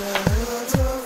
shelter.